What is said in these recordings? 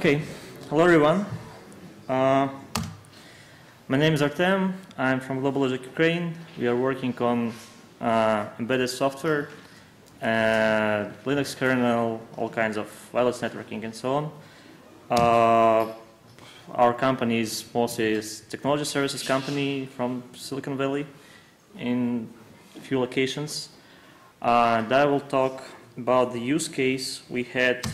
Okay, hello everyone. Uh, my name is Artem. I'm from GlobalLogic Ukraine. We are working on uh, embedded software, uh, Linux kernel, all kinds of wireless networking and so on. Uh, our company is mostly a technology services company from Silicon Valley in a few locations. Uh, and I will talk about the use case we had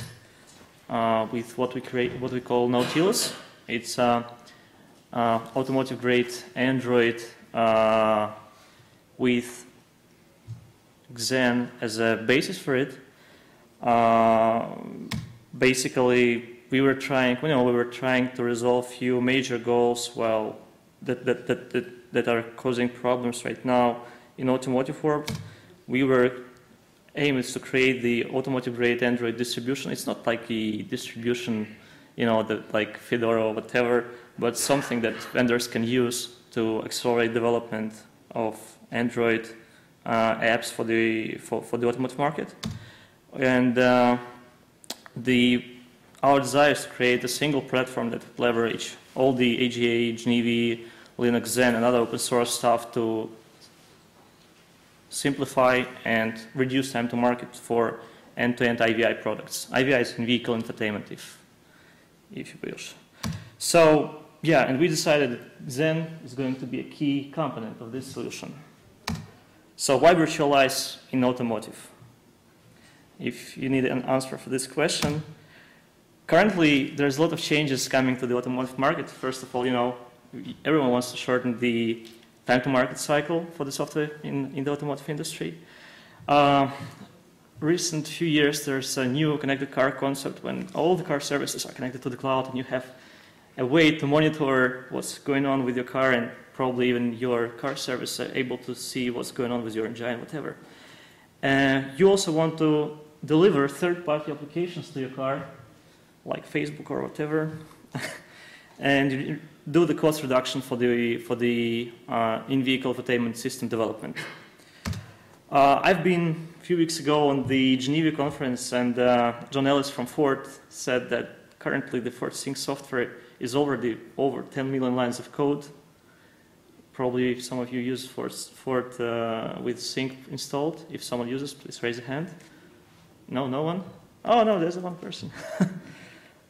with what we create, what we call Nautilus. It's uh, uh, automotive grade Android uh, with Xen as a basis for it. Uh, basically, we were trying, you know, we were trying to resolve few major goals, well, that, that, that, that, that are causing problems right now in automotive world. We were aim is to create the automotive grade Android distribution. It's not like a distribution, you know, the, like Fedora or whatever, but something that vendors can use to accelerate development of Android uh, apps for the for, for the automotive market. And uh, the our desire is to create a single platform that leverage all the AGA, GENIVI, Linux, Xen, and other open source stuff to simplify and reduce time to market for end-to-end IVI products. IVI is in-vehicle entertainment, if, if you wish. So, yeah, and we decided Xen is going to be a key component of this solution. So why virtualize in automotive? If you need an answer for this question, currently there's a lot of changes coming to the automotive market. First of all, you know, everyone wants to shorten the time to market cycle for the software in, in the automotive industry. Uh, recent few years, there's a new connected car concept when all the car services are connected to the cloud and you have a way to monitor what's going on with your car and probably even your car service able to see what's going on with your engine, whatever. Uh, you also want to deliver third-party applications to your car, like Facebook or whatever, and do the cost reduction for the, for the uh, in-vehicle entertainment system development. Uh, I've been a few weeks ago on the GENIVI conference and uh, John Ellis from Ford said that currently the Ford Sync software is already over 10 million lines of code. Probably some of you use Ford, Ford uh, with Sync installed. If someone uses, please raise a hand. No, no one? Oh, no, there's one person.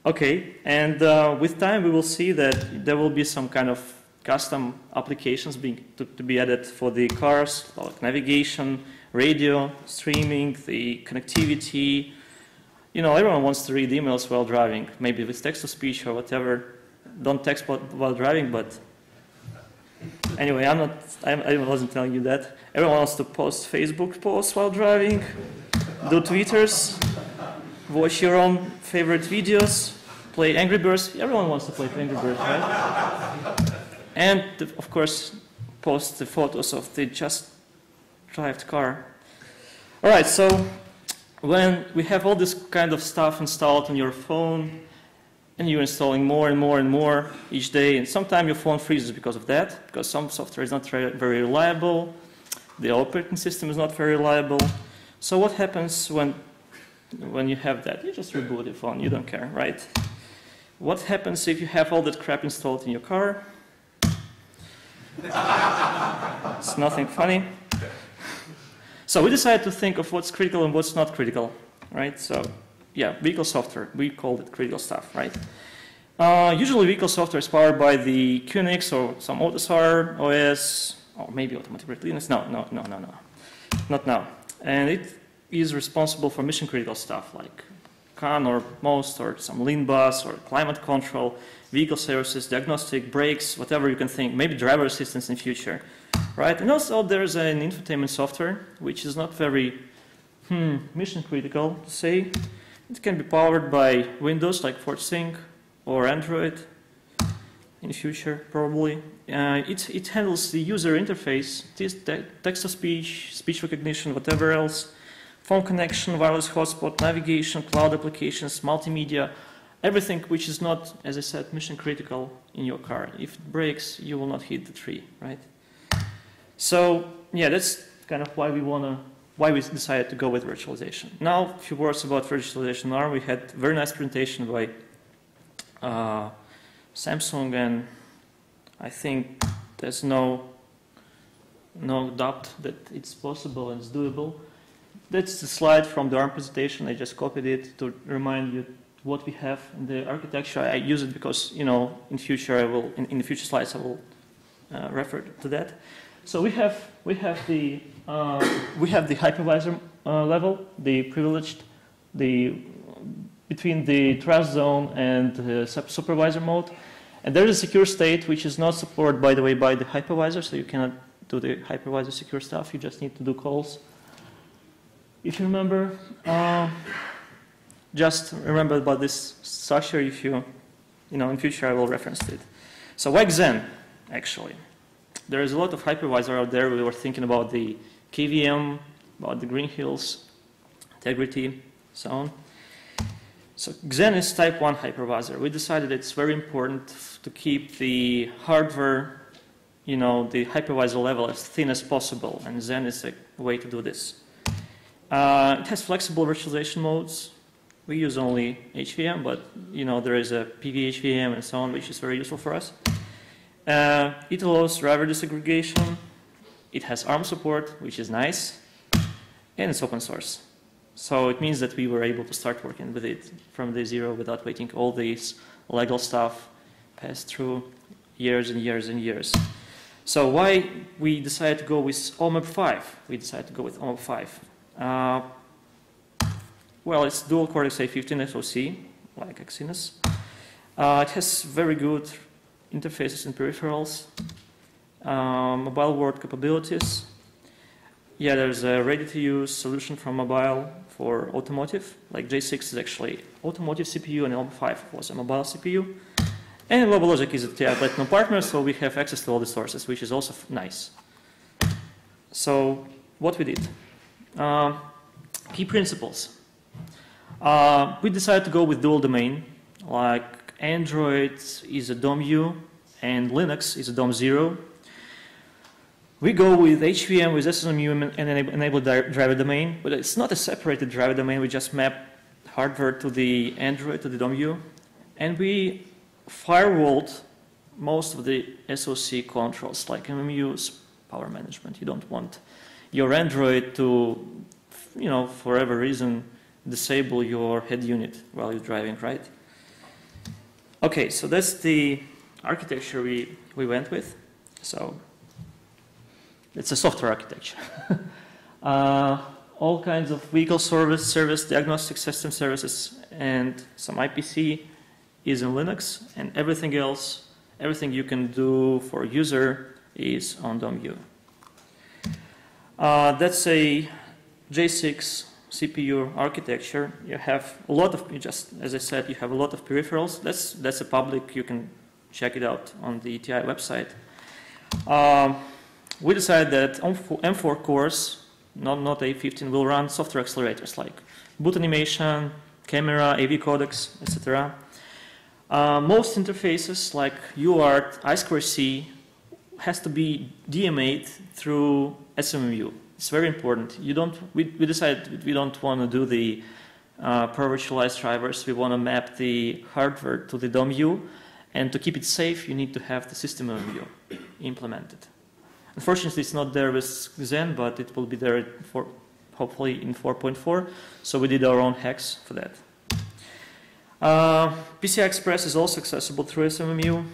Okay, and uh, with time we will see that there will be some kind of custom applications being to, to, be added for the cars, like navigation, radio, streaming, the connectivity. You know, everyone wants to read emails while driving, maybe with text-to-speech or whatever. Don't text while driving, but anyway, I'm not, I wasn't telling you that. Everyone wants to post Facebook posts while driving, do Twitters, watch your own favorite videos, play Angry Birds. Everyone wants to play Angry Birds, right? and of course, post the photos of the just driven car. All right, so when we have all this kind of stuff installed on your phone, and you're installing more and more and more each day, and sometimes your phone freezes because of that, because some software is not very reliable, the operating system is not very reliable. So what happens when when you have that? You just reboot your phone, you don't care, right? What happens if you have all that crap installed in your car? it's nothing funny. So we decided to think of what's critical and what's not critical, right? So yeah, vehicle software, we called it critical stuff, right? Uh, usually vehicle software is powered by the QNX or some AUTOSAR OS, or maybe automotive Linux. No, no, no, no, no. Not now. And it is responsible for mission critical stuff like CAN or MOST or some LIN bus or climate control, vehicle services, diagnostic, brakes, whatever you can think, maybe driver assistance in future, right? And also there's an infotainment software which is not very hmm, mission critical say. It can be powered by Windows like FordSync or Android in future probably. Uh, it, it handles the user interface, text-to-speech, speech recognition, whatever else phone connection, wireless hotspot, navigation, cloud applications, multimedia, everything which is not, as I said, mission critical in your car. If it breaks, you will not hit the tree, right? So yeah, that's kind of why we wanna, why we decided to go with virtualization. Now, a few words about virtualization ARM. We had a very nice presentation by uh, Samsung, and I think there's no no doubt that it's possible and it's doable. That's the slide from the ARM presentation. I just copied it to remind you what we have in the architecture. I use it because, you know, in future I will, in, in the future slides I will uh, refer to that. So we have, we have the, uh, we have the hypervisor uh, level, the privileged, the, between the trust zone and the supervisor mode. And there is a secure state which is not supported, by the way, by the hypervisor, so you cannot do the hypervisor secure stuff. You just need to do calls. If you remember, uh, just remember about this structure if you, you know, in future I will reference it. So why Xen, actually? There is a lot of hypervisor out there. We were thinking about the KVM, about the Green Hills, Integrity, so on. So Xen is type 1 hypervisor. We decided it's very important to keep the hardware, you know, the hypervisor level as thin as possible, and Xen is a way to do this. Uh, it has flexible virtualization modes. We use only HVM, but you know there is a PVHVM and so on, which is very useful for us. Uh, it allows driver disaggregation. It has ARM support, which is nice, and it's open source. So it means that we were able to start working with it from the zero without waiting all this legal stuff passed through years and years and years. So why we decided to go with OMAP 5? We decided to go with OMAP 5. Uh, well, it's dual Cortex A15 SoC, like Exynos. Uh, it has very good interfaces and peripherals, uh, mobile world capabilities. Yeah, there's a ready-to-use solution from mobile for automotive, like J6 is actually automotive CPU and OMAP5 was a mobile CPU. And GlobalLogic is a TI Platinum partner, so we have access to all the sources, which is also nice. So what we did. Uh, key principles. Uh, we decided to go with dual domain, like Android is a DOM-U and Linux is a DOM-0. We go with HVM with SMMU and enable, enable driver domain, but it's not a separated driver domain. We just map hardware to the Android, to the DOM-U, and we firewalled most of the SOC controls like MMUs, power management. You don't want your Android to, you know, for whatever reason, disable your head unit while you're driving, right? Okay, so that's the architecture we, we went with. So it's a software architecture. uh, all kinds of vehicle service, service, diagnostic system services, and some IPC is in Linux, and everything else, everything you can do for user is on DOM-U. Uh, that's a J6 CPU architecture. You have a lot of, just as I said, you have a lot of peripherals. That's, that's a public, you can check it out on the TI website. Um, we decided that M4 cores, not, not A15, will run software accelerators like boot animation, camera, AV codecs, etc. Uh, most interfaces like UART, I2C has to be DMA'd through SMMU. It's very important. You don't, we, we decided we don't want to do the uh, virtualized drivers. We want to map the hardware to the DOM-U. And to keep it safe, you need to have the system MMU implemented. Unfortunately, it's not there with Xen, but it will be there for hopefully in 4.4. So we did our own hacks for that. Uh, PCI Express is also accessible through SMMU.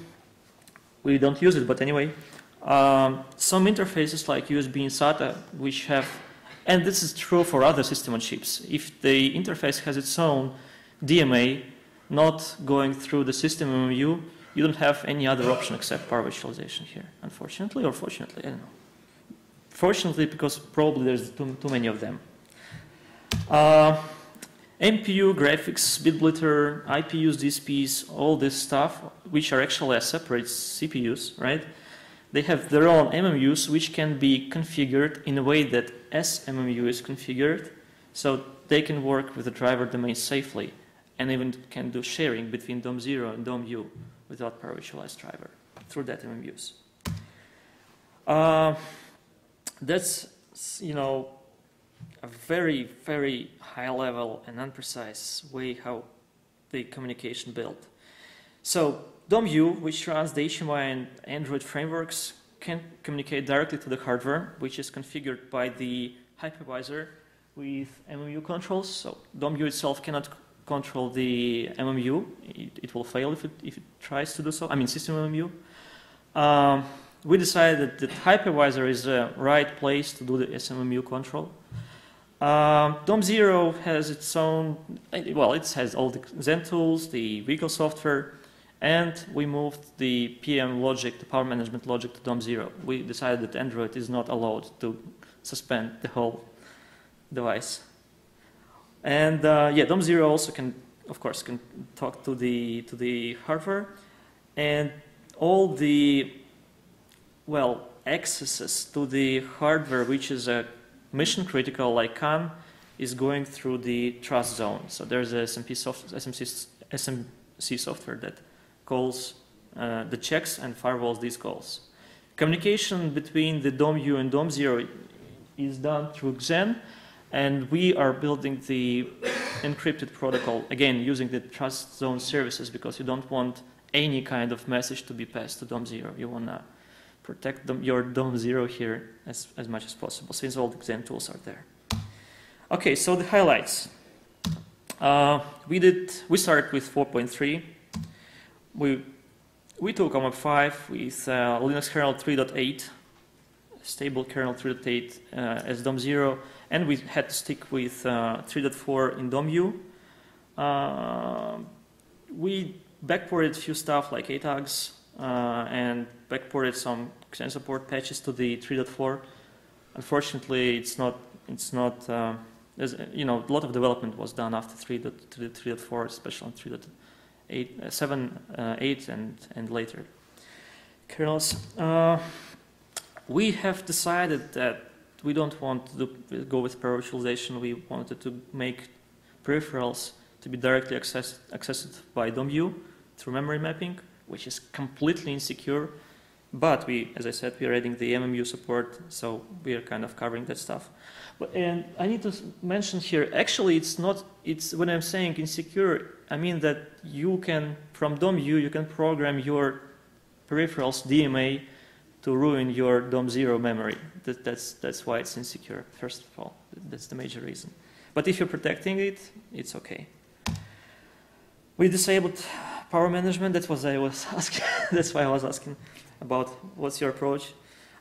We don't use it, but anyway, um, some interfaces like USB and SATA, which have, and this is true for other system on chips, if the interface has its own DMA, not going through the system MMU, you don't have any other option except paravirtualization here, unfortunately or fortunately, I don't know. Fortunately, because probably there's too, too many of them. Uh, MPU, graphics, BitBlitter, IPUs, DSPs, all this stuff, which are actually separate CPUs, right? They have their own MMUs which can be configured in a way that SMMU is configured so they can work with the driver domain safely and even can do sharing between DOM0 and DOM-U without paravirtualized driver through that MMUs. Uh, that's, you know, a very, very high level and unprecise way how the communication built. So DOM-U, which runs the HMI and Android frameworks, can communicate directly to the hardware, which is configured by the hypervisor with MMU controls. So DOM-U itself cannot control the MMU. It, it will fail if it, if it, tries to do so. I mean, system MMU. Um, we decided that the hypervisor is the right place to do the SMMU control. Um, DOM0 has its own, well, it has all the Xen tools, the vehicle software, and we moved the PM logic, the power management logic to DOM0. We decided that Android is not allowed to suspend the whole device. And uh, yeah, DOM0 also can, of course, can talk to the, to the hardware. And all the, well, accesses to the hardware, which is a mission critical like CAN, is going through the trust zone. So there's a SMP soft, SMC, SMC software that calls uh, the checks and firewalls these calls. Communication between the DOM-U and DOM-0 is done through Xen, and we are building the encrypted protocol, again, using the trust zone services because you don't want any kind of message to be passed to DOM0. You want to protect your DOM0 here as, as much as possible, since all the Xen tools are there. Okay, so the highlights. Uh, we did, we started with 4.3 we, we took OMAP 5 with uh, Linux kernel 3.8, stable kernel 3.8 uh, as DOM0, and we had to stick with uh, 3.4 in DOM-U. Uh, we backported a few stuff like ATAGs uh, and backported some Xen support patches to the 3.4. Unfortunately, it's not, it's not uh, you know, a lot of development was done after 3.4, especially on 3.8 eight, uh, seven, uh, eight, and and later kernels. Uh, we have decided that we don't want to do, go with virtualization. We wanted to make peripherals to be directly accessed, accessed by DOM-U through memory mapping, which is completely insecure. But we, as I said, we are adding the MMU support, so we are kind of covering that stuff. And I need to mention here, actually, it's not, it's when I'm saying insecure, I mean that you can, from DOM-U, you can program your peripherals DMA to ruin your DOM0 memory. That, that's, that's why it's insecure, first of all. That's the major reason. But if you're protecting it, it's okay. We disabled power management. That's what I was asking. that's why I was asking about what's your approach.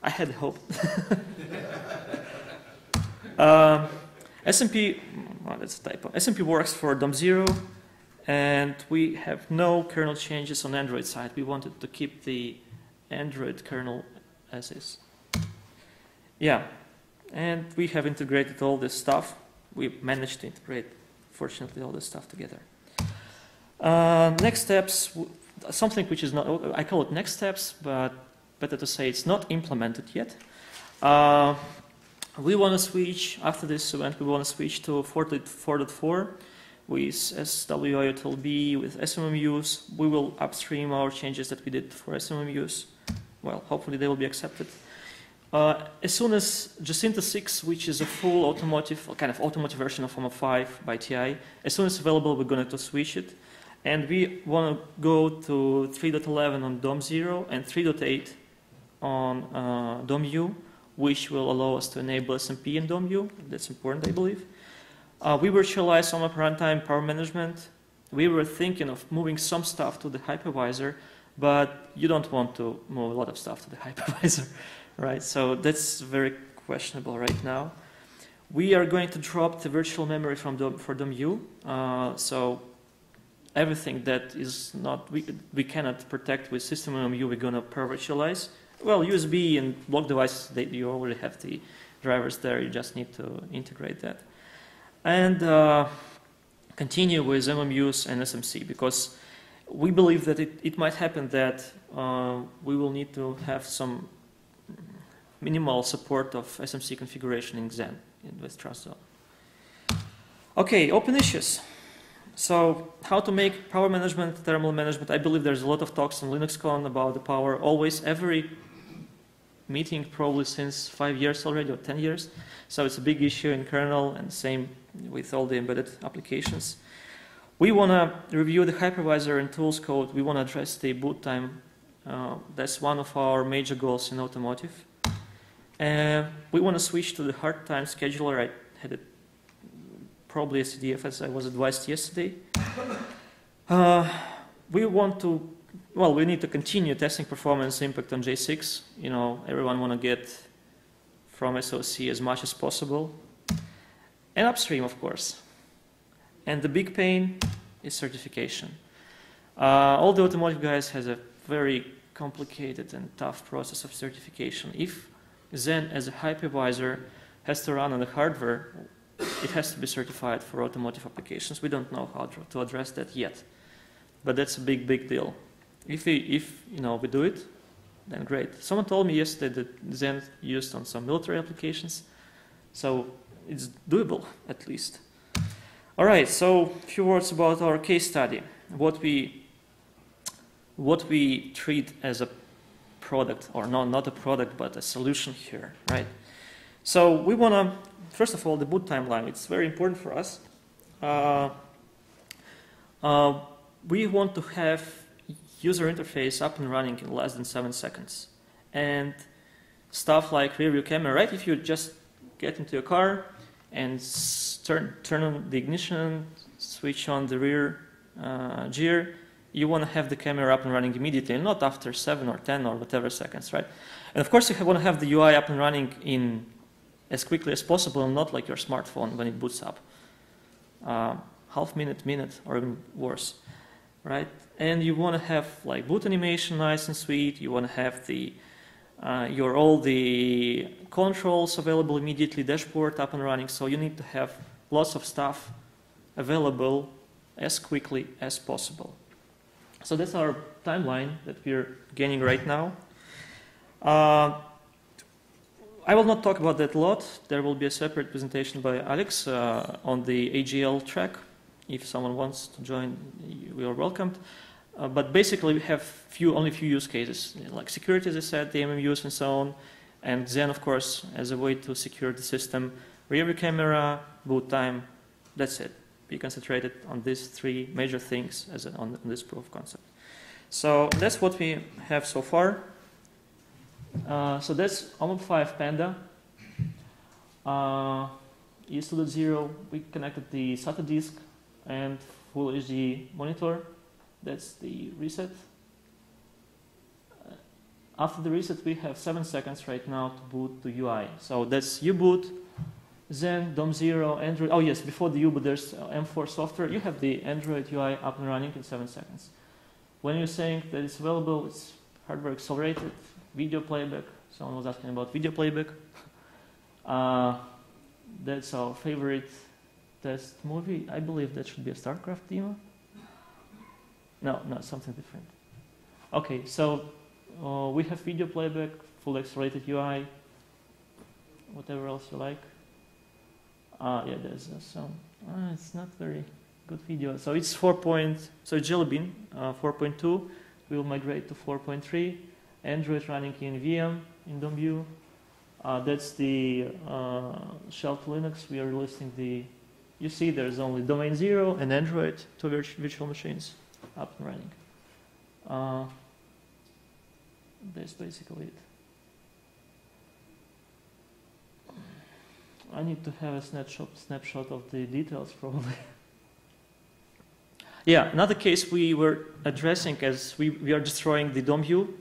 I had hope. uh, SMP, well, that's a typo. SMP works for DOM0, and we have no kernel changes on Android side. We wanted to keep the Android kernel as is. Yeah, and we have integrated all this stuff. We managed to integrate, fortunately, all this stuff together. Uh, next steps, something which is not, I call it next steps, but better to say it's not implemented yet. Uh, we want to switch, after this event, we want to switch to 4.4 with SWIOTLB, with SMMUs. We will upstream our changes that we did for SMMUs. Well, hopefully they will be accepted. Uh, as soon as Jacinto 6, which is a full automotive, kind of automotive version of OMAP 5 by TI, as soon as available, we're going to switch it. And we want to go to 3.11 on DOM0 and 3.8 on uh, DOM-U, which will allow us to enable SMP in DOM-U. That's important, I believe. Uh, we virtualize OMAP runtime power management. We were thinking of moving some stuff to the hypervisor, but you don't want to move a lot of stuff to the hypervisor, right? So that's very questionable right now. We are going to drop the virtual memory from DOM, for DOM-U. Uh, so everything that is not, we, we cannot protect with system MMU, we're going to virtualize. Well, USB and block devices, they, you already have the drivers there, you just need to integrate that. And uh, continue with MMUs and SMC because we believe that it, it might happen that uh, we will need to have some minimal support of SMC configuration in Xen with Trust Zone. Okay, open issues. So how to make power management, thermal management. I believe there's a lot of talks on LinuxCon about the power. Always, every meeting probably since five years already or 10 years. So it's a big issue in kernel and same with all the embedded applications. we want to review the hypervisor and tools code. We want to address the boot time. Uh, that's one of our major goals in automotive. Uh, we want to switch to the hard time scheduler. I had it probably a CDF as I was advised yesterday. Uh, we want to, well, we need to continue testing performance impact on J6. You know, everyone want to get from SOC as much as possible. And upstream, of course. And the big pain is certification. Uh, all the automotive guys has a very complicated and tough process of certification. If Xen as a hypervisor has to run on the hardware, it has to be certified for automotive applications. We don't know how to address that yet, but that's a big, big deal. If we, if you know we do it, then great. Someone told me yesterday that Xen used on some military applications, so it's doable at least. All right, so a few words about our case study. What we what we treat as a product, or not not a product, but a solution here, right? So we want to first of all the boot timeline. It's very important for us. Uh, uh, we want to have user interface up and running in less than seven seconds, and stuff like rear view camera. Right? If you just get into your car, and turn, turn on the ignition, switch on the rear uh, gear, you want to have the camera up and running immediately, not after 7 or 10 or whatever seconds, right? And of course, you want to have the UI up and running in as quickly as possible, not like your smartphone when it boots up. Uh, half minute, minute, or even worse, right? And you want to have like boot animation nice and sweet. You want to have the uh, your all the controls available immediately, dashboard up and running. So you need to have lots of stuff available as quickly as possible. So that's our timeline that we're gaining right now. Uh, I will not talk about that a lot. There will be a separate presentation by Alex uh, on the AGL track. If someone wants to join, you are welcomed. Uh, but basically, we have few, only few use cases, like security, as I said, the MMUs and so on, and then, of course, as a way to secure the system. Rear view camera, boot time, that's it. Be concentrated on these three major things as a, on, on, this proof of concept. So that's what we have so far. Uh, so that's OMAP 5 Panda. Uh, ES2.0, we connected the SATA disk and full HD monitor that's the reset. Uh, after the reset, we have seven seconds right now to boot to UI. So that's U-boot, Xen, DOM0, Android. Oh yes, before the U-boot, there's uh, M4 software. You have the Android UI up and running in seven seconds. When you're saying that it's available, it's hardware accelerated, video playback. Someone was asking about video playback. Uh, that's our favorite test movie. I believe that should be a StarCraft demo. No, no, something different. Okay, so uh, we have video playback, full accelerated UI, whatever else you like. Uh, yeah, there's uh, some. Uh, it's not very good video. So it's 4. Point, so Jelly Bean uh, 4.2. We will migrate to 4.3. Android running in VM in DOM-U. Uh, that's the uh, shell to Linux. We are listing the. You see, there's only domain zero and Android, to virtual machines up and running. Uh, that's basically it. I need to have a snapshot, snapshot of the details probably. yeah, another case we were addressing as we, we are destroying the DOM-U.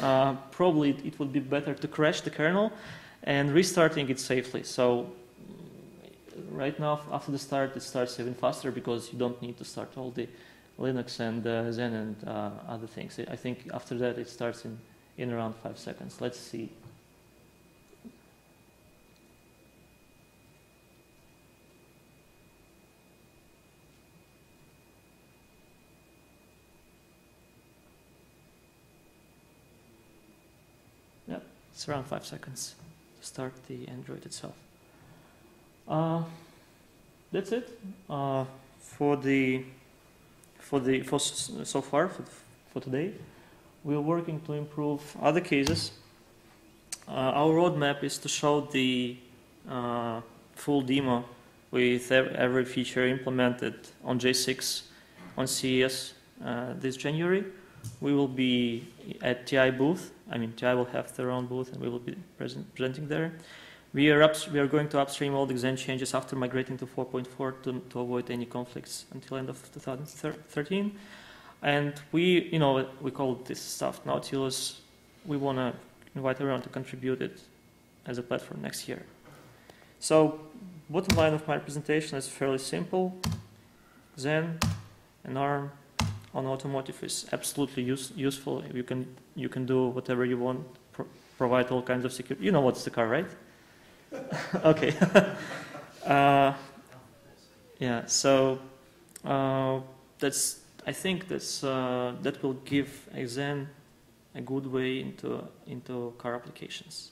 Uh, probably it would be better to crash the kernel and restarting it safely. So right now after the start it starts even faster because you don't need to start all the Linux and uh, Xen and uh, other things. I think after that it starts in, in around five seconds. Let's see. Yep, it's around five seconds to start the Android itself. Uh, that's it uh, for the for the for so far for, for today. We are working to improve other cases. Uh, our roadmap is to show the uh, full demo with every feature implemented on J6 on CES uh, this January. We will be at TI booth. I mean, TI will have their own booth and we will be present, presenting there. We are, we are going to upstream all the Xen changes after migrating to 4.4 to, to avoid any conflicts until end of 2013. And we, you know, we call this stuff Nautilus. We want to invite everyone to contribute it as a platform next year. So bottom line of my presentation is fairly simple. Xen and ARM on automotive is absolutely use, useful. You can, you can do whatever you want, pro provide all kinds of security. You know what's the car, right? okay. uh, yeah, so uh, that's, I think that's, uh, that will give Xen a good way into, into car applications.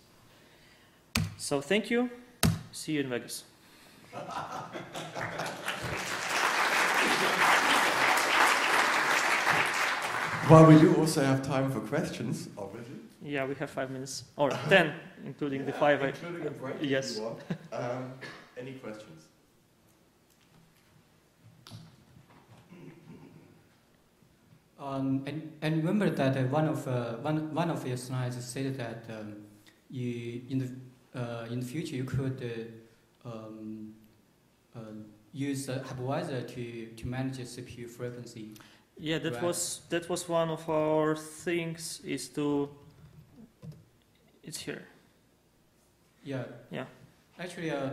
So thank you. See you in Vegas. Well, we do also have time for questions, obviously. Yeah, we have five minutes, or ten, including the five. including a break, yes. Um, any questions? Um, and, and remember that uh, one of uh, one one of your slides said that um, you in the uh, in the future you could uh, um, uh, use a hypervisor to to manage the CPU frequency. Yeah, that right. was that was one of our things is to. It's here. Yeah. Yeah. Actually, uh,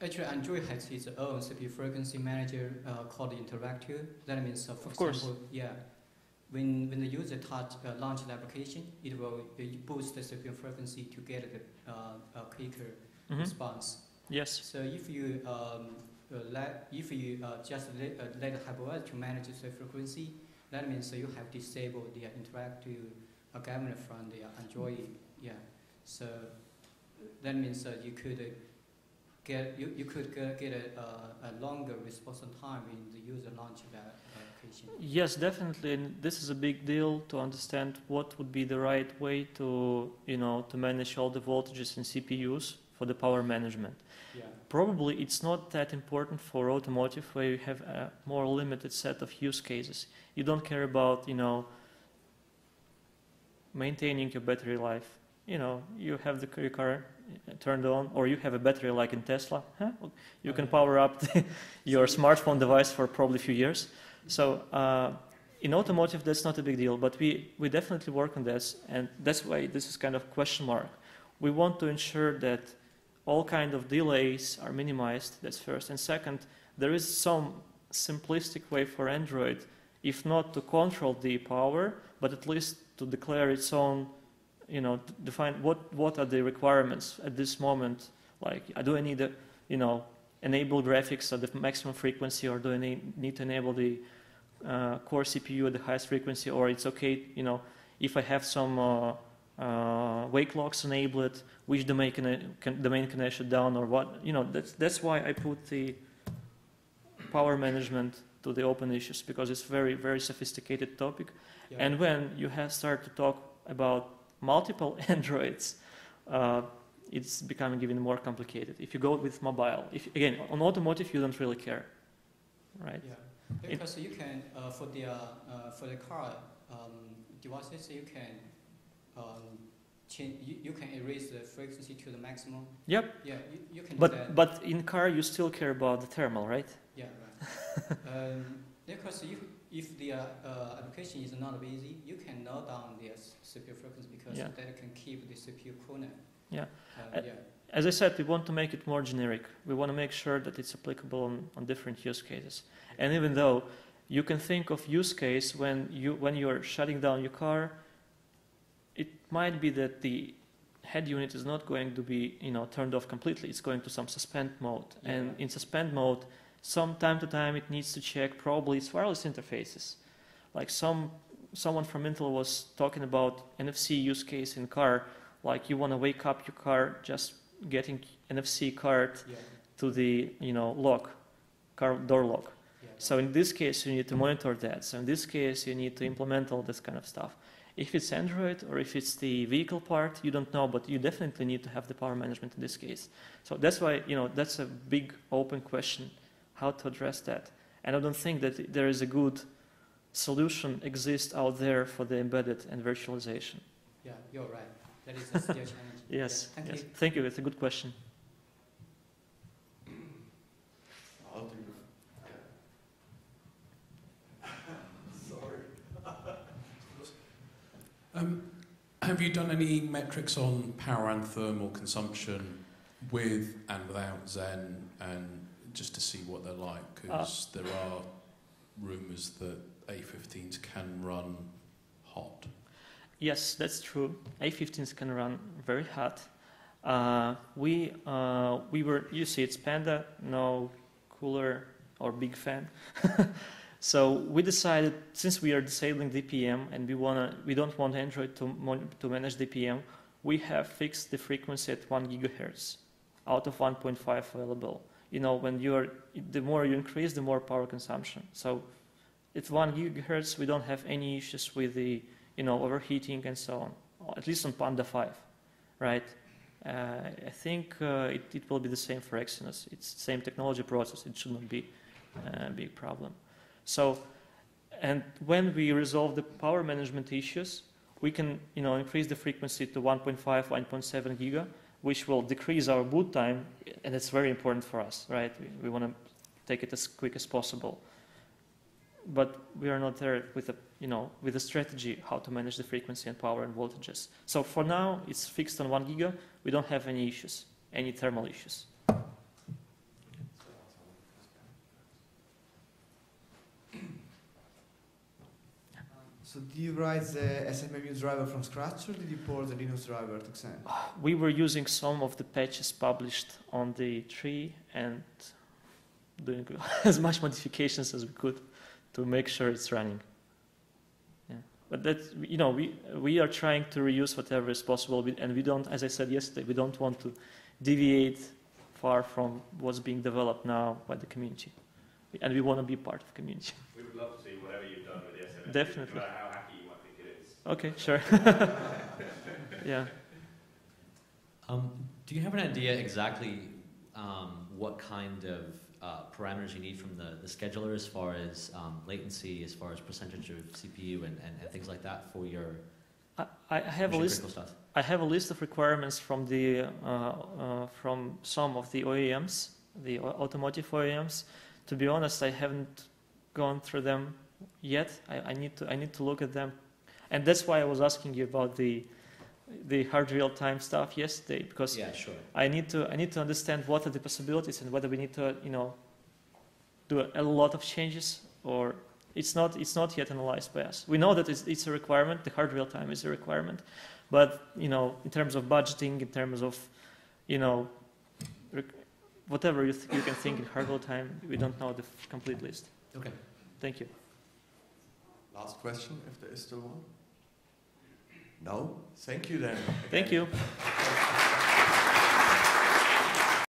actually, Android has its own CPU frequency manager uh, called Interactive. That means, uh, for of example, course. yeah, when when the user touch uh, launch the application, it will uh, boost the CPU frequency to get the uh, quicker mm -hmm. response. Yes. So if you um, uh, let, if you uh, just let, uh, let hypervisor to manage the frequency, that means you have disabled the interactive governor from the Android. Yeah. So that means that you could get you, you could get a, a longer response time in the user launch that application. Yes, definitely, and this is a big deal to understand what would be the right way to you know to manage all the voltages in CPUs for the power management. Yeah. Probably it's not that important for automotive where you have a more limited set of use cases. You don't care about, you know, maintaining your battery life. You know, you have the your car turned on, or you have a battery like in Tesla. Huh? You can power up the, your smartphone device for probably a few years. So uh, in automotive, that's not a big deal, but we, we definitely work on this, and that's why this is kind of question mark. We want to ensure that all kind of delays are minimized, that's first. And second, there is some simplistic way for Android, if not to control the power, but at least to declare its own, you know, define what, what are the requirements at this moment. Like, do I need a, you know, enable graphics at the maximum frequency, or do I need, need to enable the uh, core CPU at the highest frequency, or it's okay, you know, if I have some uh, uh, wake locks enabled, which domain can, can, domain can I shut down or what. You know, that's, that's why I put the power management to the open issues because it's very, very sophisticated topic. Yeah. And when you have start to talk about multiple Androids, uh, it's becoming even more complicated. If you go with mobile, if, again, on automotive, you don't really care, right? Yeah, because it, you can, uh, for, the, uh, for the car um, devices, you can um, change, you, you can erase the frequency to the maximum. Yep. Yeah, you, you can but, But in car, you still care about the thermal, right? Yeah, right. um, because if, if the uh, uh, application is not busy, you can low down the CPU frequency because yeah. that can keep the CPU cooler. Yeah. Uh, yeah. As I said, we want to make it more generic. We want to make sure that it's applicable on, on different use cases. And even though you can think of use case when you when you're shutting down your car it might be that the head unit is not going to be you know turned off completely it's going to some suspend mode yeah. and in suspend mode some time to time it needs to check probably its wireless interfaces. Like some someone from intel was talking about nfc use case in car like you want to wake up your car just getting nfc card yeah. to the you know lock car door lock. Yeah, so in this case you need to monitor that. So in this case you need to implement all this kind of stuff. If it's Android or if it's the vehicle part, you don't know, but you definitely need to have the power management in this case. So that's why, you know, that's a big open question, how to address that. And I don't think that there is a good solution exists out there for the embedded and virtualization. Yeah, you're right. That is a still challenge. Yes, Yeah, thank yes. you. Thank you. It's a good question. I'll do Sorry. Um, have you done any metrics on power and thermal consumption with and without Xen, and just to see what they're like? Because there are rumours that A15s can run hot. Yes, that's true. A15s can run very hot. Uh, we uh, we were you see it's Panda, no cooler or big fan. so we decided since we are disabling DPM and we wanna we don't want Android to mon- to manage DPM, we have fixed the frequency at one gigahertz out of 1.5 available. You know when you are the more you increase, the more power consumption. So at one gigahertz, we don't have any issues with the you know, overheating and so on, at least on Panda 5, right? Uh, I think uh, it, it will be the same for Exynos. It's the same technology process. It should not be a big problem. So, and when we resolve the power management issues, we can, you know, increase the frequency to 1.5, 1.7 giga, which will decrease our boot time, and it's very important for us, right? We, we want to take it as quick as possible but we are not there with a you know with a strategy how to manage the frequency and power and voltages. So for now, it's fixed on one giga. We don't have any issues, any thermal issues. So do you write the SMMU driver from scratch or did you port the Linux driver to Xen? We were using some of the patches published on the tree and doing as much modifications as we could to make sure it's running. Yeah. But that you know we we are trying to reuse whatever is possible, and we don't, as I said yesterday, we don't want to deviate far from what's being developed now by the community, and we want to be part of the community. We would love to see is. Okay, sure. yeah. Um, do you have an idea exactly um, what kind of uh, parameters you need from the, the scheduler as far as um, latency, as far as percentage of CPU and, and, and things like that for your I, I have a list. stuff? I have a list of requirements from the uh, uh, from some of the OEMs, the automotive OEMs. To be honest, I haven't gone through them yet. I, I need to I need to look at them, and that's why I was asking you about the the hard real time stuff yesterday because Yeah, sure. I need to I need to understand what are the possibilities and whether we need to you know do a, a lot of changes or it's not it's not yet analyzed by us. We know that it's, it's a requirement. The hard real time is a requirement, but you know in terms of budgeting, in terms of you know whatever you, th- you can think in hard real time, we don't know the f- complete list. Okay. Thank you. Last question, if there is still one. No? Thank you then. Thank you.